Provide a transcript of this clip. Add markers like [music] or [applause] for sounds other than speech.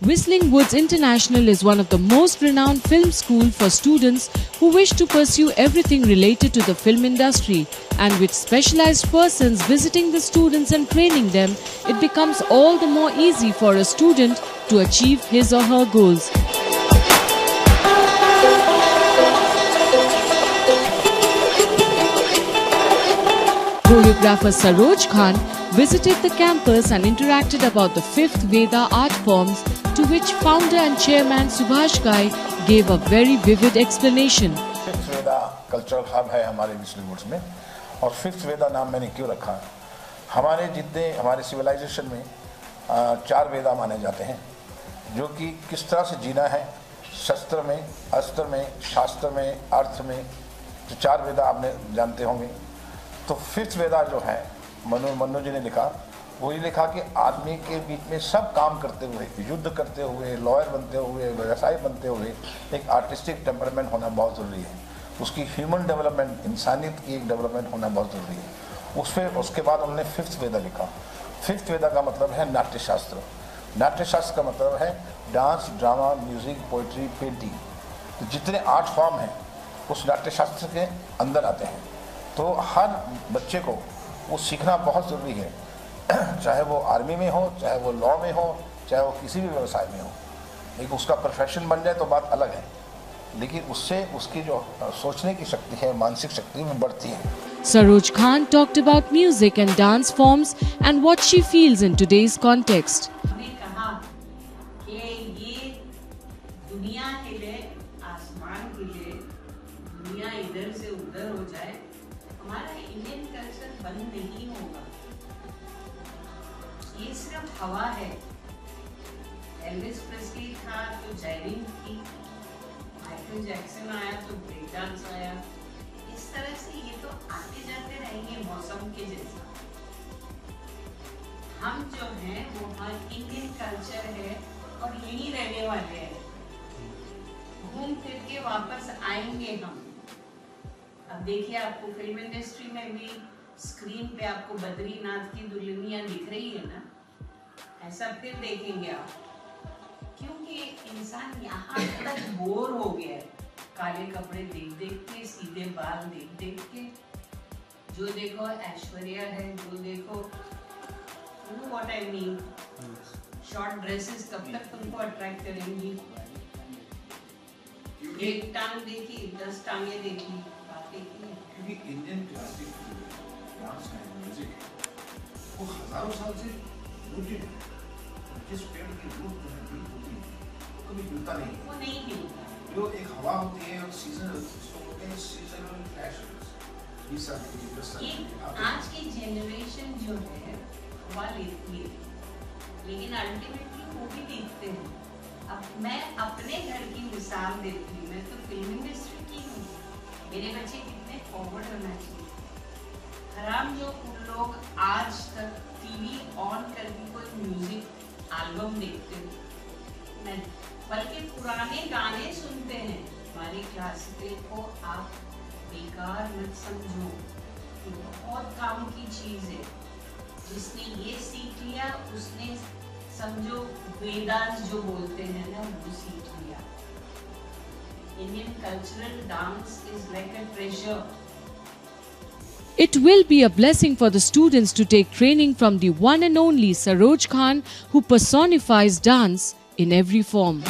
Whistling Woods International is one of the most renowned film school for students who wish to pursue everything related to the film industry and with specialized persons visiting the students and training them it becomes all the more easy for a student to achieve his or her goals. Choreographer Saroj Khan visited the campus and interacted about the fifth Veda art forms to which founder and chairman Subhash Gai gave a very vivid explanation. Fifth Veda cultural hub है हमारे विष्णु में। और fifth वेदा नाम मैंने क्यों रखा? हमारे जितने, हमारे सिविलाइजेशन में चार वेदा माने जाते हैं, जो कि किस तरह से जीना है? शस्त्र में, अस्त्र में, शास्त्र में, अर्थ में जो चार वेदा आपने जानते होंगे। तो फिफ्थ वेदा जो है, मनु मनु जी ने लिखा वो ये लिखा कि आदमी के बीच में सब काम करते हुए, युद्ध करते हुए लॉयर बनते हुए, व्यवसाय बनते हुए एक आर्टिस्टिक टेम्परमेंट होना बहुत ज़रूरी है। उसकी ह्यूमन डेवलपमेंट इंसानियत की एक डेवलपमेंट होना बहुत ज़रूरी है। उस पर उसके बाद उन्होंने फिफ्थ वेदा लिखा। फिफ्थ वेदा का मतलब है नाट्यशास्त्र। नाट्यशास्त्र का मतलब है dance drama music poetry painting तो जितने आर्ट फॉर्म हैं, उस नाट्यशास्त्र के अंदर आते हैं। तो हर बच्चे को वो सीखना बहुत ज़रूरी है। [clears throat] चाहे वो आर्मी में हो चाहे वो लॉ में हो चाहे वो किसी भी व्यवसाय में हो एक उसका प्रोफेशन बन जाए तो बात अलग है। लेकिन उससे उसकी जो सोचने की शक्ति है मानसिक शक्ति वो बढ़ती है। Saroj Khan talked about music and dance forms and what she feels in today's context. ने कहा कि ये दुनिया हिले आसमान हिले दुनिया इधर से उधर हो जाए हमारा इंडियन कल्चर बंद नहीं होगा। ये सिर्फ़ हवा है। एल्विस प्रेस्ली था तो जैलिंग थी। माइकल जैक्सन आया तो ब्रेक डांस आया। इस तरह से ये तो आते जाते रहेंगे मौसम के जैसा। हम जो हैं, वो हमारा इंडियन कल्चर है और यही रहने वाले हैं। घूम फिर के वापस आएँगे हम। अब देखिए, आपको फ़िल्म इंडस्ट्री में भी स्क्रीन पे आपको बद्रीनाथ की दुल्हनिया दिख रही है ना ऐसा फिर देखेंगे आप। क्योंकि इंसान यहाँ तक बोर हो गया है। काले कपड़े देख देख के सीधे बाल देख देख के। जो देखो ऐश्वर्या है जो देखो know what I mean short dresses कब तक तुमको अट्रैक्ट करेंगी? एक टांग देखी दस टांगे देखी बात देखी। क्योंकि इंडियन क्लासिक वो हज़ारों साल से रूटेड जिस पेड़ की रूट जो है बीज होती है वो कभी मिलता नहीं वो नहीं मिलता जो एक हवा होती है और सीज़न उसको बोलते हैं सीजनल ये सब ये सब ये आप आज की जनरेशन जो है हवा लेती है लेकिन अल्टीमेटली वो भी देखते हैं अब मैं अपने घर की मिसाल देती हूँ मैं तो फ़िल्म इंडस्ट्री की हूँ मेरे बच्चे कितने फॉरवर्ड होना चाहिए हराम जो उन लोग आज म्यूज़िक एल्बम देखते हो। नहीं, बल्कि पुराने गाने सुनते हैं। हमारी क्लासिकल को आप बेकार मत समझो। ये बहुत काम की चीज़ है। जिसने ये सीख लिया, उसने समझो वेदांत जो बोलते हैं ना, वो सीख लिया। Indian cultural dance is like a treasure It will be a blessing for the students to take training from the one and only Saroj Khan who personifies dance in every form.